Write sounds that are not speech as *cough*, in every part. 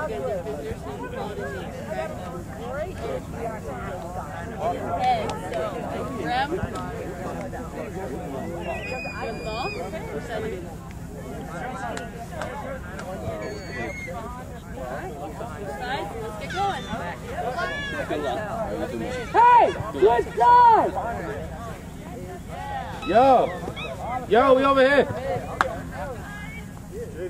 Hey, good side. Yo! Yo, we over here!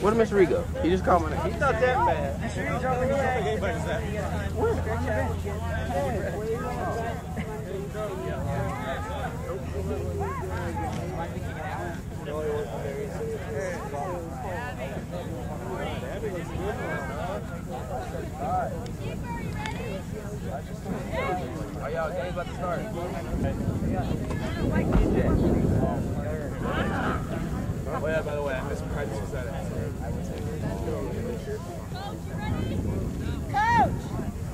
Where did Mr. Rigo? He just called my name. He's not that bad. I think anybody's that. Oh, y'all, game's about to start. Oh yeah, by the way, I missed practice at it.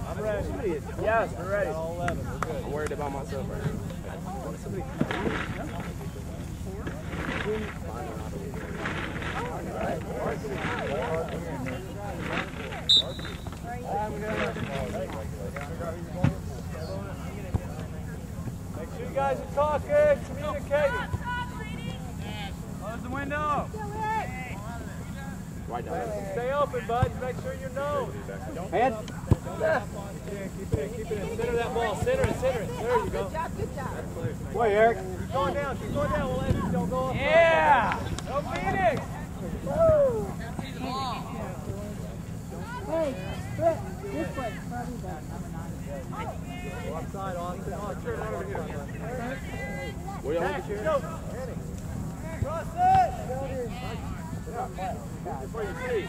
I'm ready. Yes, we're ready. All 11, we're good. I'm worried about myself right now. Make sure you guys are talking, communicating. Close the window. Right down. Stay open, bud. Make sure you're known. Head. Keep it in. Center that ball. Center it, center it. There you go. Wait, Eric. Keep going down, keep going down. We'll let you go. Yeah! No Phoenix! Hey, this way. Go Austin. Oh, turn over here. Where y'all Back, go. Cross it! Before you see.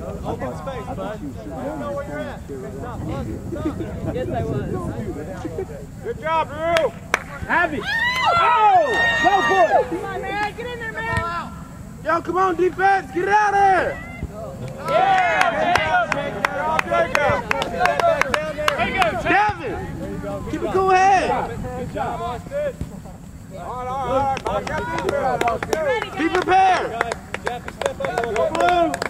Open space, bud. You don't know where you're at. Stop. Stop. Yes, I was. Good job, Drew. It. Oh! Go for it. Come on, man, get in there, man. Yo, come on, defense! Get out there! Devin! Keep it cool head! Good job, Austin. All right, all right, all right. Be prepared! Guys, step up a little Go blue!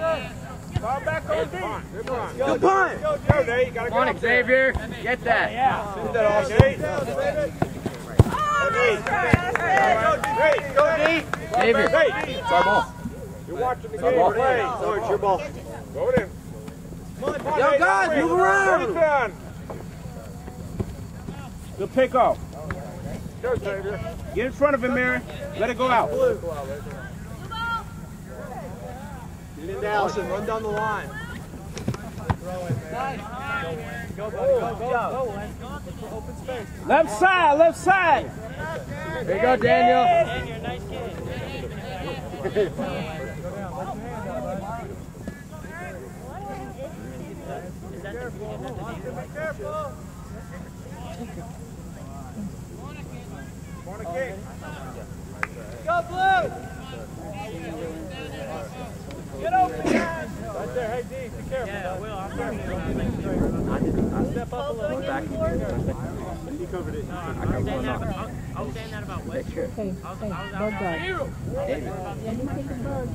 Ball back on deep. Good punt. Good punt! Go, Joe. There you gotta Come on, go up there. Xavier! Get that! Get that, Austin. Hey, Nate. Go deep. Xavier! Hey, It's our ball. you're watching the It's our game ball. play. No, it's your ball. Go it in. Come on, come on, Yo, Nate, guys, over move here. around. Thirty ton. Good pick off. Go, Xavier. Get in front of him, Mary. Let it go out. Get in Allison. Run down the line. Go, buddy. Go, go, go. Look for open space. Left side, left side. There you go, Daniel! Austin, be careful. Corner kick. Go, Blue. Get open, guys. Right there. Hey, D, be careful. Yeah, I will. I'm sorry. I step up a little. Back. He covered it. No, I'm, I'm saying that about, about what? Hey, hey, bug guy. Yeah, you take the bug.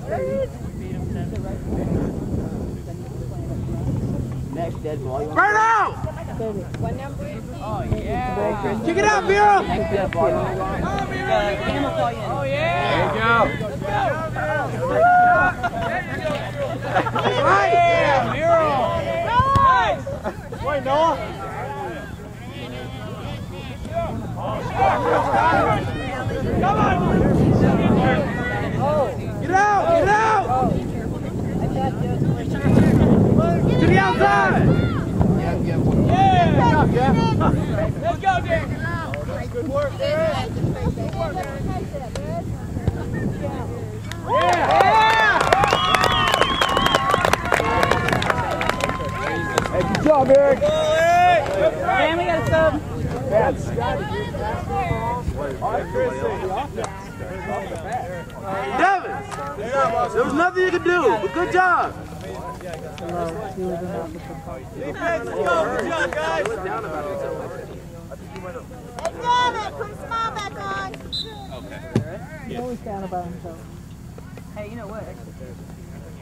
Next dead ball. Burn out! David. Kick it out, Bureau! Next dead ball. Oh, yeah! There you go. Wait, Noah. Get out! Get out! To the outside! Let's go, Dick. Good work, Derek. Job, Eric. Man, we got a sub. Devin, there was nothing you could do, but good job. Defense, let's go. Good job, guys. Hey, Devin, put a smile back on. He's always down about himself. Hey, you know what?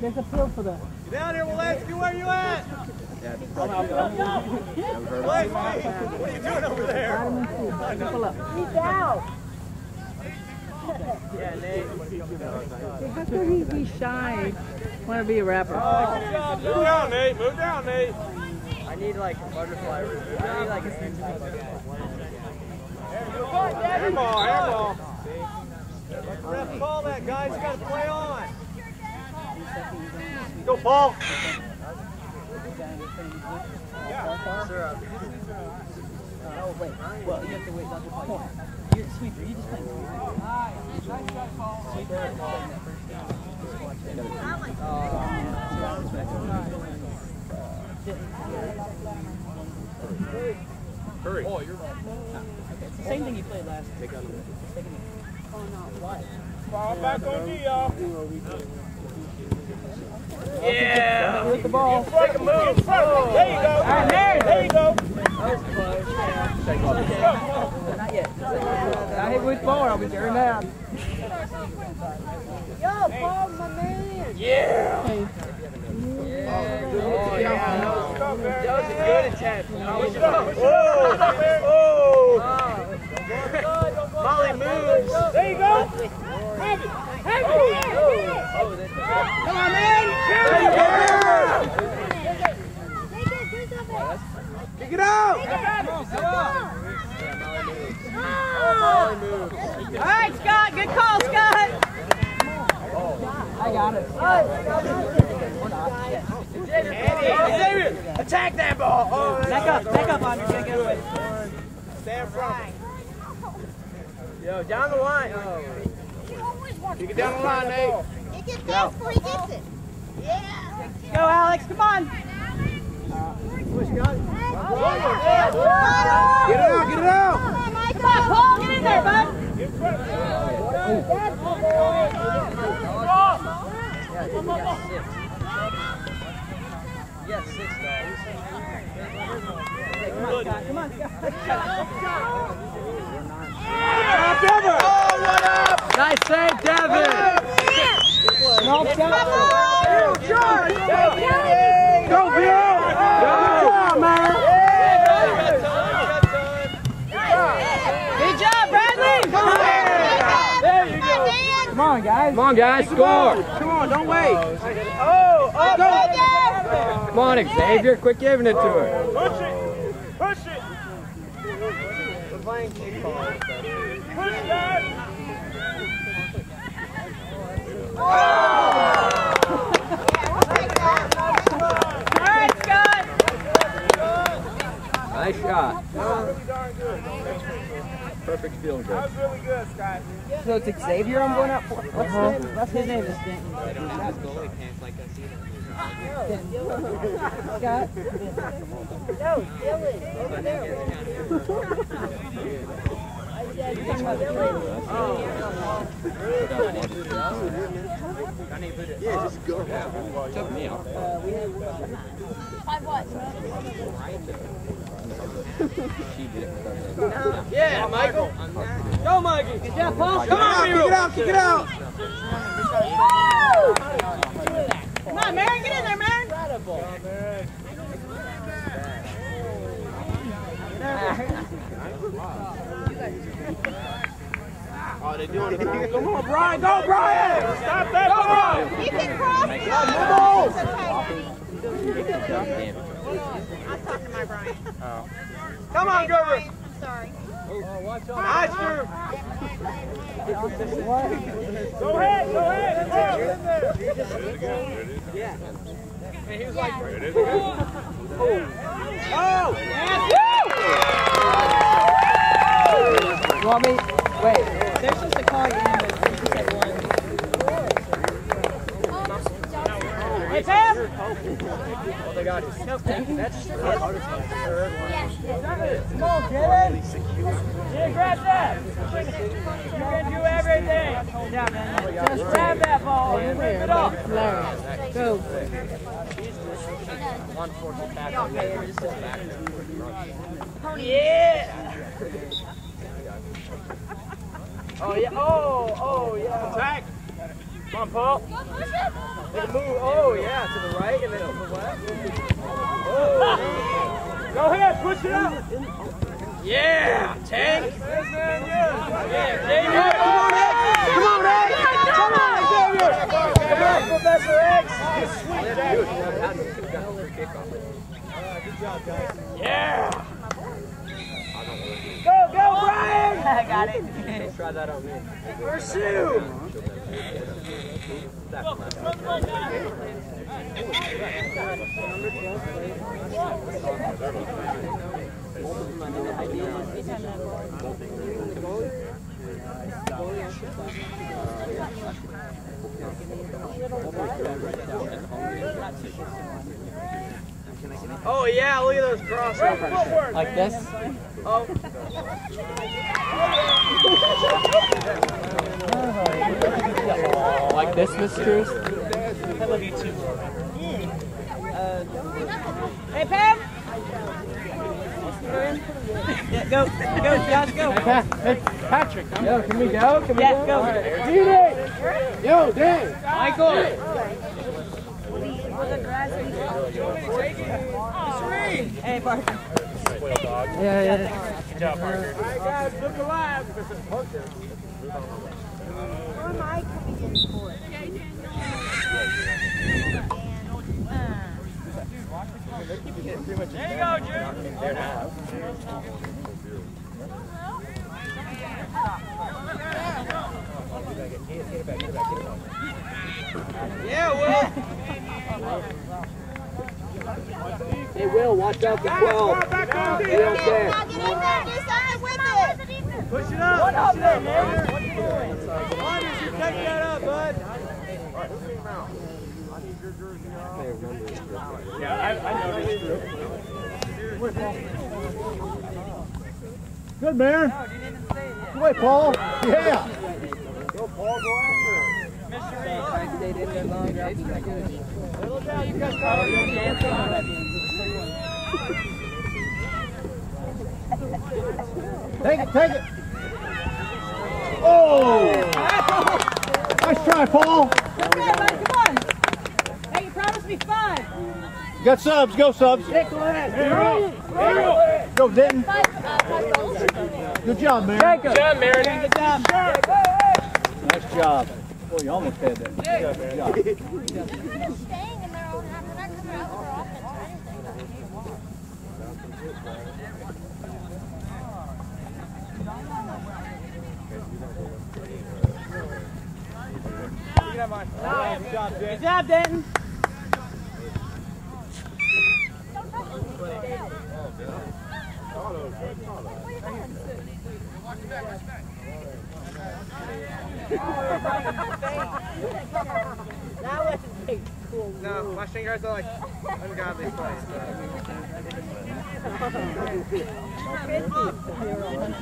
There's a pill for that. Get down here, Walensky. Where you at? Walensky, what are you doing over there? Vitamin C. Pull up. He's out. After he, he's shy, want to be a rapper. Good job. Move down, Nate. Move down, Nate. I need like a butterfly. I need like a sensitive butterfly. Air ball, air ball. Ref, call that, guys. You got to play on. Go, Paul. Oh, wait. Well, you have to wait not to play. You're sweeper. You just play sweeper. Hurry. It's the same thing you played last. Ball oh, back on me, y'all. Yeah. With the ball. Take a move. There you go. There you go. Not yet. I hit with ball. I'll be tearing down. Yo, Paul, my man. Yeah. Hey, Oh, yeah. That was a good attempt. Whoa. Whoa. Molly moves. There you go. Come on, man. Yeah! Take it, do something. Kick it out! Oh. All right, Scott. Good call, Scott. I got it. Xavier, attack that ball. Oh, Back up. Back up, Andre. Can't get away. Stand front. Yo, down the line. Oh. Kick it down the line, Nate. Kick it fast before he gets it. Yeah. Go, Alex. Come on. Get it out, get it out! Come on, Michael. Come on, Paul. Get in there, bud. Yes, six guys. Come on. Come on, Scott. Nice save, Devin. Scott. Go, Bill! Good job, man! Good job, Bradley. Come on, guys. Come on, guys, score. Come on, don't wait! Oh, oh, go. Come on, Xavier, quit giving it to her. Push it. Push it. Push that. All right, Scott. Nice shot. Really darn good. Perfect field goal. That was really good, Scott. So it's Xavier I'm going up for. Uh-huh. What's his name? What's his name? Is Stanton. Scott. No, Dylan. Over there. I said, Dylan. Yeah, just go. Took me uh, out. Five what? Yeah, Michael. Go, Mikey. Good job, Paul. Come on, Kick it out, kick it out. Come on, Marin, get in there, Marin. Oh, they doing it. Come on, Brian. Go, Brian. Stop that. Go, Brian. You can cross. Come on, Grover. Brian, I'm sorry. Nice, Drew. Go ahead, go ahead. Yeah. And he was like, oh. You want me? Wait. They're supposed call you in, but they just said one. Hey, Pam. Oh, they got it. No, that's Come on, Kevin. Yeah, grab that. You can do everything. Just grab that ball and rip it up. Go. Yeah. Oh, yeah. Oh, oh, yeah. Attack. Come on, Paul. Make a move. Oh, yeah. To the right and then to the left. Oh. Go ahead. Push it up. Yeah. Tank. Yeah, Xavier. Come on, X. Come on, X. Oh, Come on, Xavier. Come on, Professor X. Yeah. Go, go, Brian. *laughs* I got it. Try that on me. Pursue. Oh yeah, look at those crossovers. Like this? Oh. *laughs* *laughs* This, Miss Drews? I love you too. Uh, hey, Pam! yeah, go, go, Josh, go. Hey, Patrick. I'm Yo, can we go? Can we yeah, go? Yeah, go. D-Day! Yo, Dan. Michael! Hey, Parker. Yeah, yeah, yeah. Good job, Parker. All right, guys, look alive. Parker. Oh, my 34. There you go, Drew. Yeah, Will. Hey, Will, watch out for 12. They don't care. Push it up. Push up, man. What are you doing? You take that up, bud? Yeah, I, I noticed. Good, man. Good way, Paul. Yeah. Go, Paul, go after it. Good. You got it. Take it, take it. Oh! Nice try, Paul. Come on, buddy, come on. Hey, you promised me five. You got subs. Go, subs. Nick, go ahead. Go, Denton. Five, uh, five goals. Good job, man. Good job, Meredith. Good job. Nice job. Boy, you almost had that. Good job. They're staying in their own half. They're not coming out for offense or anything. Good job, Denton. Now let's take cool. No, my fingers are like ungodly place. *laughs*